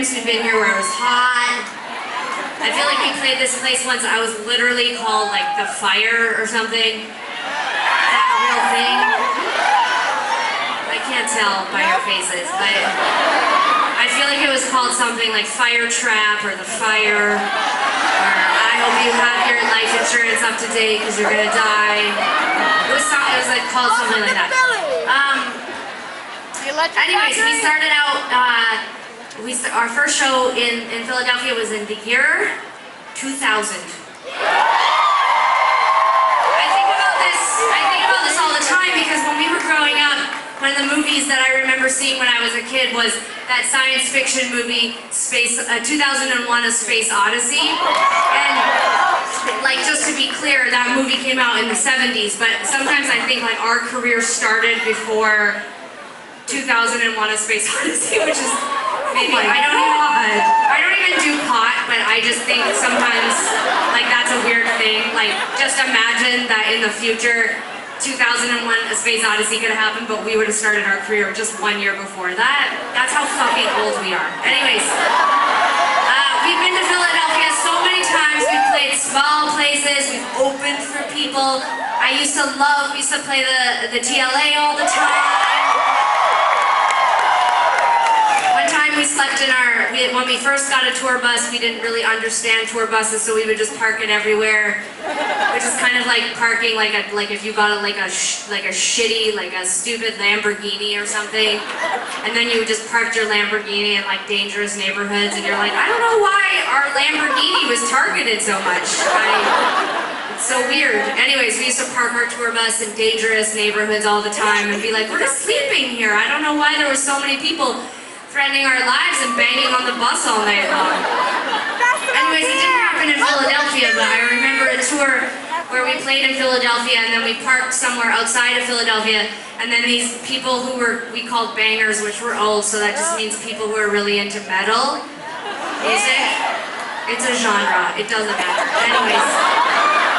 times. We've been here where it was hot. I feel like we played this place once. I was literally called like the fire or something. That a real thing? I can't tell by your faces, but I feel like it was called something like fire trap or the fire. Or I hope you have your life insurance up to date because you're gonna die. It was, it was like called something like that. Um, anyways, we started out. Uh, we our first show in, in Philadelphia was in the year 2000. I think about this. I think about this all the time because when we were growing up, one of the movies that I remember seeing when I was a kid was that science fiction movie, Space uh, 2001: A Space Odyssey. And like just to be clear, that movie came out in the 70s, but sometimes I think like our career started before 2001: A Space Odyssey, which is maybe I don't even I don't even do pot, but I just think sometimes like that's a weird thing. Like just imagine that in the future 2001 A Space Odyssey could have happened, but we would have started our career just one year before that. That's how fucking old we are. Anyways, uh, we've been to Philadelphia so many times. We've played small places. We've opened for people. I used to love. We used to play the the TLA all the time. Time we slept in our, we, when we first got a tour bus, we didn't really understand tour buses, so we would just park it everywhere, which is kind of like parking like a, like if you got a, like a, like a shitty, like a stupid Lamborghini or something, and then you would just parked your Lamborghini in like dangerous neighborhoods, and you're like, I don't know why our Lamborghini was targeted so much. I, it's so weird. Anyways, we used to park our tour bus in dangerous neighborhoods all the time and be like, we're just sleeping here. I don't know why there were so many people threatening our lives and banging on the bus all night long. Anyways, it didn't happen in Philadelphia, but I remember a tour where we played in Philadelphia and then we parked somewhere outside of Philadelphia and then these people who were, we called bangers, which were old, so that just means people who are really into metal music. It's a genre, it doesn't matter. Anyways,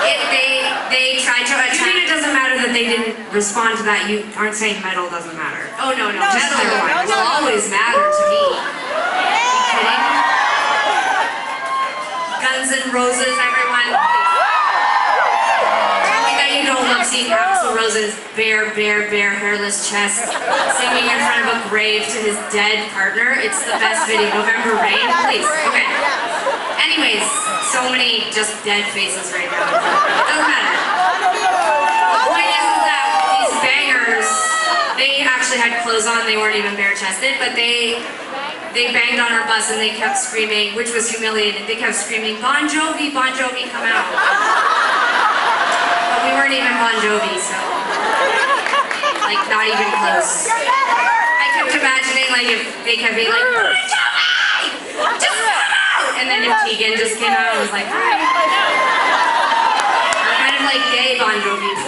it, they, they tried to You mean it doesn't matter that they didn't respond to that? You aren't saying metal doesn't matter. Oh no no, Just metal clarify. will always matter to me. Are you kidding? Guns and Roses, everyone. Tell me that you don't love seeing Axl Rose's bare, bare, bare, hairless chest singing in front of a grave to his dead partner. It's the best video. November Rain, please. Okay. Anyways, so many just dead faces right now. It doesn't matter. Had clothes on, they weren't even bare chested, but they they banged on our bus and they kept screaming, which was humiliating. They kept screaming, Bon Jovi, Bon Jovi, come out. But we weren't even Bon Jovi, so like not even close. I kept imagining like if they kept being like, Bon Jovi, just come out, and then if Tegan just came out, I was like. We're kind of like gay Bon Jovi.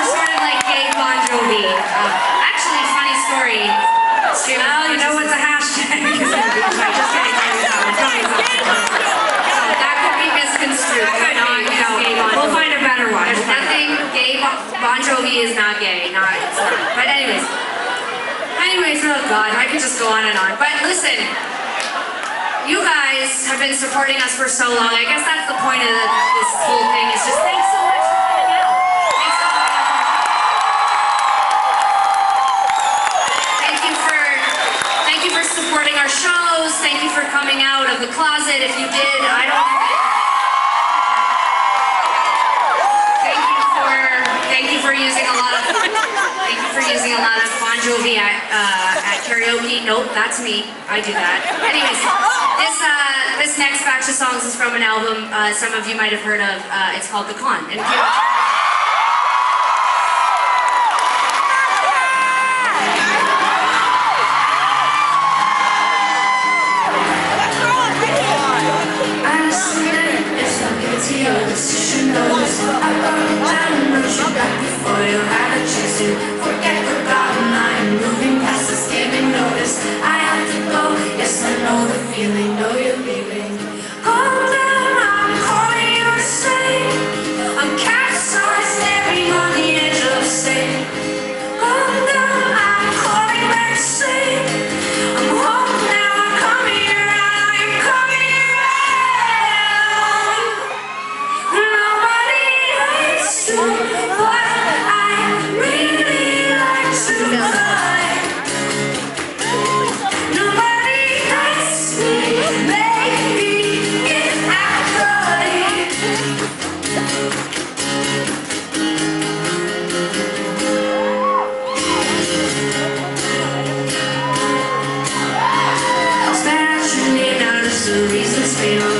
We're sort of like Bon Jovi. Uh, actually, funny story. Well, you know what's a hashtag? Just kidding. Tell me something. So that could be misconstrued. That could but not be, as Bon We'll find a better one. There's nothing gay. Bon, Jovi is not gay. Not. Not. But anyways. Anyways, oh God, I could just go on and on. But listen, you guys have been supporting us for so long. I guess that's the point of this for using a lot of thank you for using a lot of Bon Jovi at, uh, at karaoke. Nope, that's me. I do that. Anyways, this uh, this next batch of songs is from an album uh, some of you might have heard of. Uh, it's called The Con. And to the reasons we don't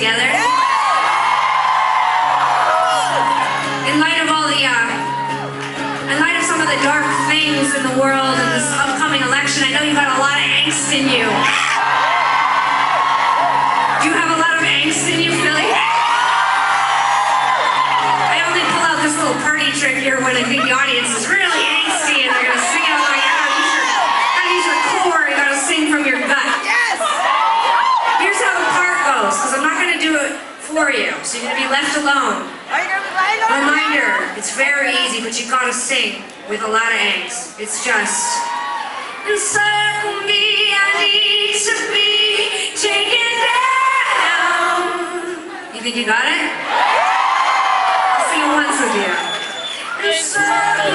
together? In light of all the, uh, in light of some of the dark things in the world and this upcoming election, I know you've got a lot of angst in you. Do you have a lot of angst in you, Philly? I only pull out this little party trick here when I think the audience is really for you, so you're going to be left alone. Reminder, it's very easy, but you got to sing with a lot of angst. It's just. Encircle me, I need to be taken down. You think you got it? I'll sing it once with you.